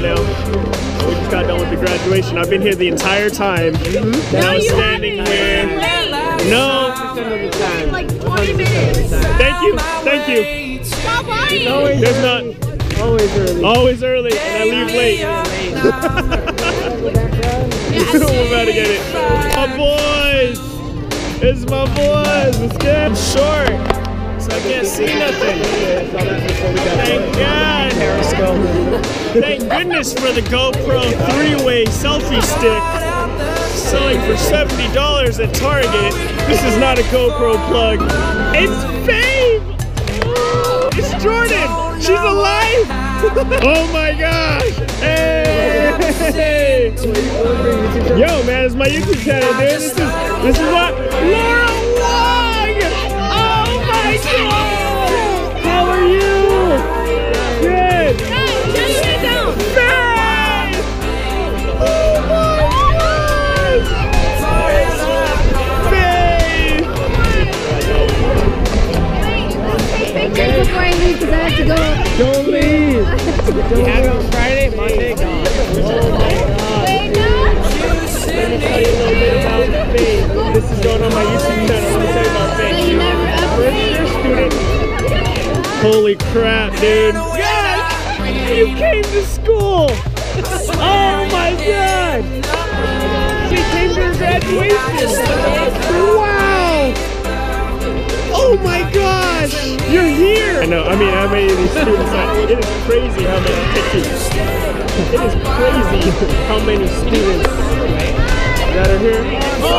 got done with the graduation. I've been here the entire time. And I was standing here. No. Like 20 minutes. Thank you. Thank you. Stop lying. There's not. Always early. Always early, and I leave late. We're about to get it. My boys! It's my boys! Let's get short, so I can't see nothing. Thank God! Thank goodness for the GoPro three-way selfie stick. Selling for $70 at Target. This is not a GoPro plug. It's Faith! It's Jordan! She's alive! oh my gosh! Hey! Yo, man, it's my YouTube channel, dude. This is this is gosh! Faith! Pictures before I leave because I have to go. Don't leave! You have it on Friday, Monday, gone. Wait, no. Let me tell you a little bit about Faith. This is going on my YouTube channel. Let me tell you about But Faith. you never First year student. Holy crap, dude. Yes! You came to school! Oh my god! She came to her graduation! Know, I mean, how many of these students are, it is crazy how many. It is crazy how many students that are here. Oh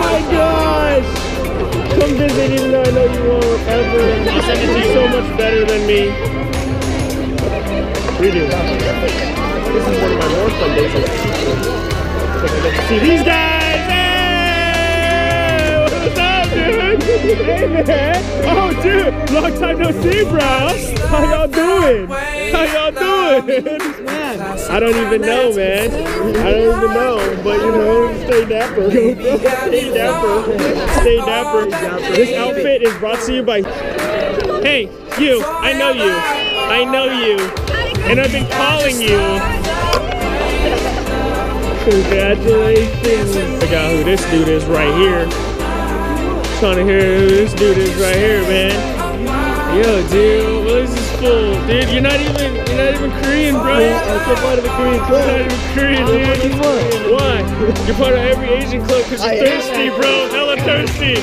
my gosh! Come visit even though I know you won't ever. You're so much better than me. We do. This is one of my more fun days. see these guys! Hey, man! Oh, dude! Long time no see, bro! How y'all doing? How y'all doing? Man, I don't even know, man. I don't even know, but you know, stay dapper. Stay dapper. Stay dapper. This outfit is brought to you by. Hey, you. I know you. I know you. And I've been calling you. Congratulations. I got who this dude is right here. Trying to hear who this dude is right here, man. Yo, dude, what is this fool? Dude, you're not even you're not even Korean, bro. I'm so part of the Korean club. You're not even Korean, dude. Why? You're part of every Asian club because you're thirsty, bro. Hella thirsty.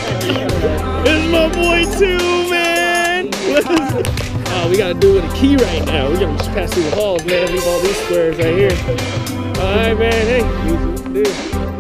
this is my boy too, man. oh, we gotta do it with a key right now. We gotta just pass through the halls, man. Leave all these squares right here. All right, man. Hey, dude.